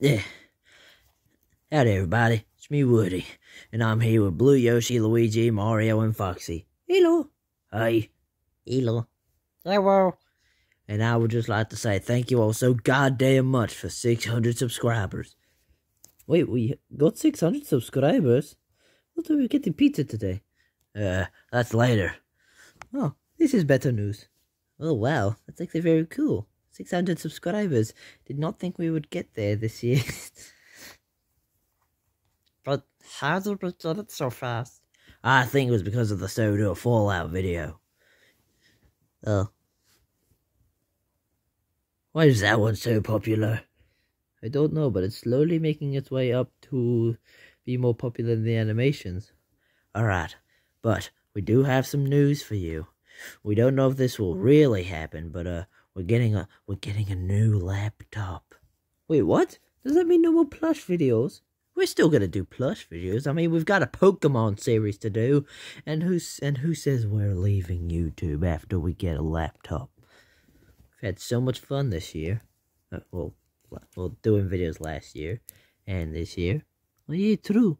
Yeah. Howdy, everybody. It's me, Woody, and I'm here with Blue Yoshi, Luigi, Mario, and Foxy. Hello. Hi. Hello. Hello. And I would just like to say thank you all so goddamn much for 600 subscribers. Wait, we got 600 subscribers? What are we getting pizza today? Uh, that's later. Oh, this is better news. Oh, wow. That's actually very cool. 600 subscribers. Did not think we would get there this year. but how did we get it so fast? I think it was because of the Soda Fallout video. Oh. Why is that one so popular? I don't know, but it's slowly making its way up to be more popular than the animations. Alright, but we do have some news for you. We don't know if this will really happen, but uh we're getting a we're getting a new laptop. Wait, what? Does that mean no more plush videos? We're still gonna do plush videos. I mean, we've got a Pokemon series to do, and who's and who says we're leaving YouTube after we get a laptop? We've had so much fun this year. Uh, well, well, doing videos last year and this year. Well, yeah, true.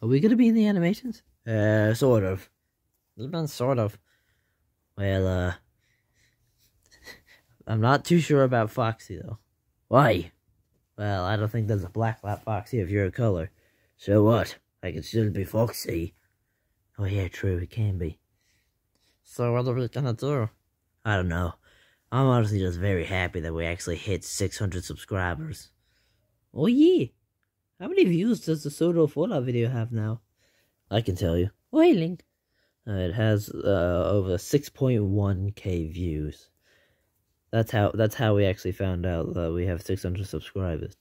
Are we gonna be in the animations? Uh, sort of. Even sort of. Well, uh... I'm not too sure about Foxy, though. Why? Well, I don't think there's a black lap Foxy of your color. So what? I can still be Foxy. Oh yeah, true, it can be. So what are we gonna do? I don't know. I'm honestly just very happy that we actually hit 600 subscribers. Oh yeah! How many views does the Soda Fallout video have now? I can tell you. Oh hey, Link. Uh, it has uh, over 6.1k views. That's how that's how we actually found out that we have 600 subscribers.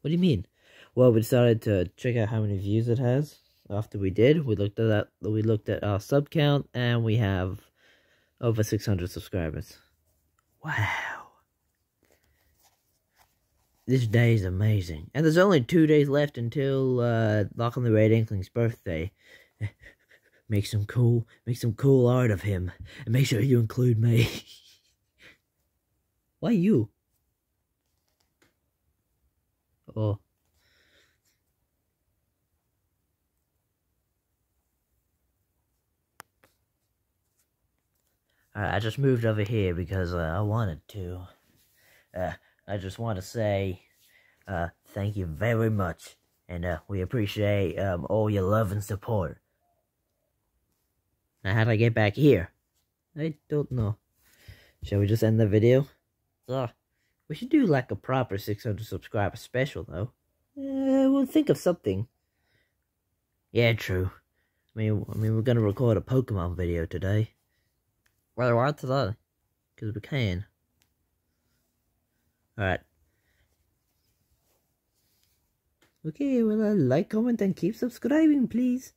What do you mean? Well, we decided to check out how many views it has. After we did, we looked at that. We looked at our sub count, and we have over 600 subscribers. Wow. This day is amazing. And there's only two days left until uh, Lachlan the Red Inkling's birthday. Make some cool, make some cool art of him, and make sure you include me. Why you? Oh. I just moved over here because uh, I wanted to. Uh, I just want to say uh, thank you very much, and uh, we appreciate um, all your love and support. Now, how do I get back here? I don't know. Shall we just end the video? Ugh. We should do like a proper 600 subscriber special, though. Uh, we'll think of something. Yeah, true. I mean, I mean, we're gonna record a Pokemon video today. Well, why today? Because we can. Alright. Okay, well, uh, like, comment, and keep subscribing, please.